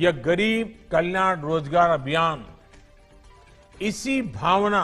यह गरीब कल्याण रोज़गार अभियान, इसी भावना,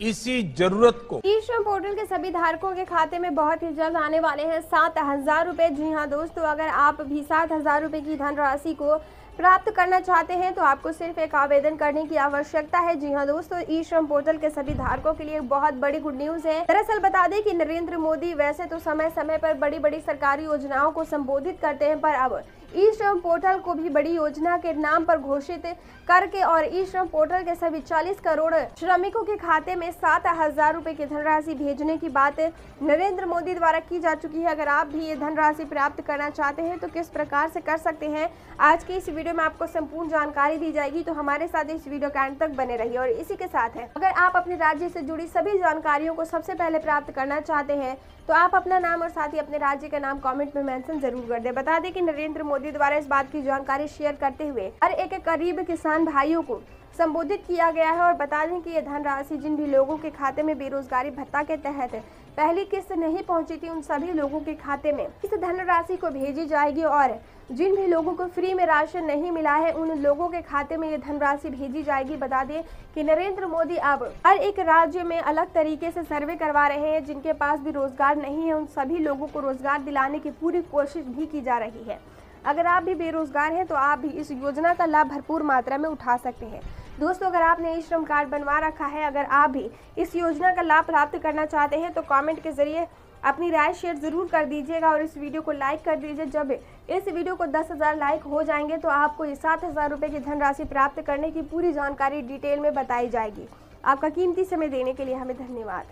इसी ज़रूरत को ई श्रम पोर्टल के सभी धारकों के खाते में बहुत ही जल्द आने वाले हैं सात हज़ार रूपए। जी हाँ दोस्तों, अगर आप भी सात हज़ार रूपए की धनराशि को प्राप्त करना चाहते हैं तो आपको सिर्फ़ एक आवेदन करने की आवश्यकता है। जी हाँ दोस्तों ई श्रम पोर्टल के सभी धारकों के लिए बहुत बड़ी गुड न्यूज़ है। दरअसल बता दें कि नरेंद्र मोदी वैसे तो समय समय पर बड़ी बड़ी सरकारी योजनाओं को संबोधित करते हैं, पर अब ई श्रम पोर्टल को भी बड़ी योजना के नाम पर घोषित करके और ई श्रम पोर्टल के सभी 40 करोड़ श्रमिकों के खाते में सात हज़ार रूपए की धनराशि भेजने की बात नरेंद्र मोदी द्वारा की जा चुकी है। अगर आप भी ये धनराशि प्राप्त करना चाहते हैं तो किस प्रकार से कर सकते हैं, आज की इस वीडियो में आपको संपूर्ण जानकारी दी जाएगी तो हमारे साथ इस वीडियो के अंत तक बने रहिए और इसी के साथ है। अगर आप अपने राज्य से जुड़ी सभी जानकारियों को सबसे पहले प्राप्त करना चाहते हैं तो आप अपना नाम और साथ ही अपने राज्य का नाम कमेंट में मेंशन ज़रूर कर दें। बता दें कि नरेंद्र मोदी द्वारा इस बात की जानकारी शेयर करते हुए हर एक करीब किसान भाइयों को संबोधित किया गया है और बता दें कि ये धनराशि जिन भी लोगों के खाते में बेरोजगारी भत्ता के तहत पहली किस्त नहीं पहुँची थी, उन सभी लोगों के खाते में इस धनराशि को भेजी जाएगी और जिन भी लोगों को फ्री में राशन नहीं मिला है, उन लोगों के खाते में ये धनराशि भेजी जाएगी। बता दें कि नरेंद्र मोदी अब हर एक राज्य में अलग तरीके से सर्वे करवा रहे हैं, जिनके पास भी रोज़गार नहीं है। उन सभी लोगों को रोज़गार दिलाने की पूरी कोशिश भी की जा रही है। अगर आप भी बेरोजगार हैं तो आप भी इस योजना का लाभ भरपूर मात्रा में उठा सकते हैं। दोस्तों, अगर आपने ई श्रम कार्ड बनवा रखा है, अगर आप भी इस योजना का लाभ प्राप्त करना चाहते हैं तो कमेंट के ज़रिए अपनी राय शेयर ज़रूर कर दीजिएगा और इस वीडियो को लाइक कर दीजिए। जब इस वीडियो को दस हज़ार लाइक हो जाएँगे तो आपको ये सात हज़ार रुपये की धनराशि प्राप्त करने की पूरी जानकारी डिटेल में बताई जाएगी। आपका कीमती समय देने के लिए हमें धन्यवाद।